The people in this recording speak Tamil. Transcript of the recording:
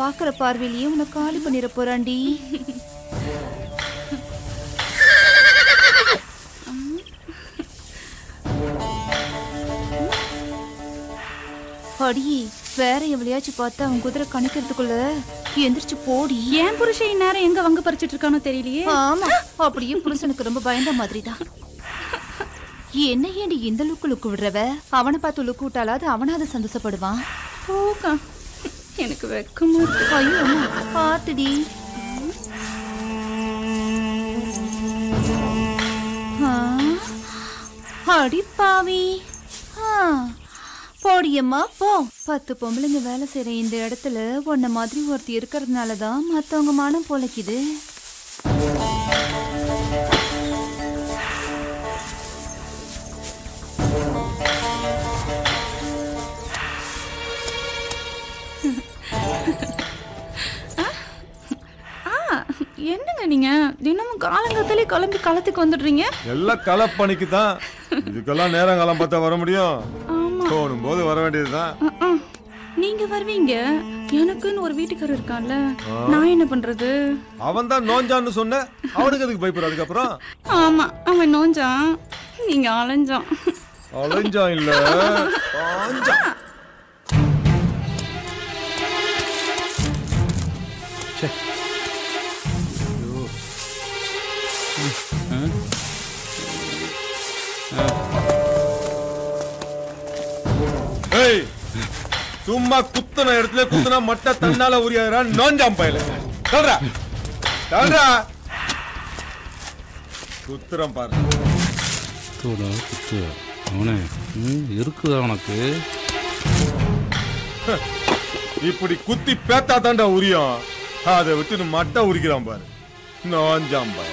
பாக்குற பார்வையிலேயே உன்னை காலி பண்ணிட போறாண்டி. அடி வேற எவ்வளையாச்சும் பார்த்தா அவன் குதிரை கணிக்கிறதுக்குள்ள எந்திரிச்சு போடி. என் புருஷன் இந்நேரம் எங்க வங்க பறிச்சிட்டு இருக்கானோ தெரியலையே? ஆமா அப்படியே புருஷனுக்கு ரொம்ப பயந்த மாதிரிதான். என்ன ஏண்டி இந்த லுக்கு லுக்கு விடுறவ? அவனை பார்த்து லுக்கு விட்டாலாவது அவனாவது சந்தோஷப்படுவான். போக்கா எனக்கு வெக்கமா இருக்கு. ஐயோ அம்மா, பாத்துடி. அடிப்பாவி அடி பாவி. போடியம்மா போ. பத்து பொம்பளைங்க வேலை செய்யற இந்த இடத்துல உன்ன மாதிரி ஒருத்தி இருக்கிறதுனால தான் மத்தவங்க மனம் பொழைக்குது. என்னங்க நீங்க? தினமும் காலங்கத்திலே கிளம்பி களத்துக்கு வந்துடுறீங்க? எல்லாம் கலப்பணிக்கு தான். இதுக்கெல்லாம் நேரம் காலம் பார்த்தா வர முடியும். தோணும் போது வர வேண்டியதுதான். நீங்க வருவீங்க. எனக்குன்னு ஒரு வீட்டுக்காரர் இருக்கான்ல. நான் என்ன பண்றது? அவன் தான் நோஞ்சான்னு சொன்ன. அவனுக்கு எதுக்கு பயப்படுற அதுக்கப்புறம்? ஆமா அவன் நோஞ்சான். நீங்க அலைஞ்சான். அலைஞ்சான் இல்ல. ஆஞ்சான். ஏய் சும்மா குத்துன இடத்துல குத்துனா மட்டை தன்னால உரியாதரா நோஞ்சாம் பயல. சொல்றா சொல்றா குத்துறம் பாரு. குத்துடா குத்து. அவனே இருக்குதா உனக்கு. இப்படி குத்தி பேத்தா தாண்டா உரியும். அதை விட்டு மட்டை உரிக்கிறான் பாரு. நோஞ்சாம் பாரு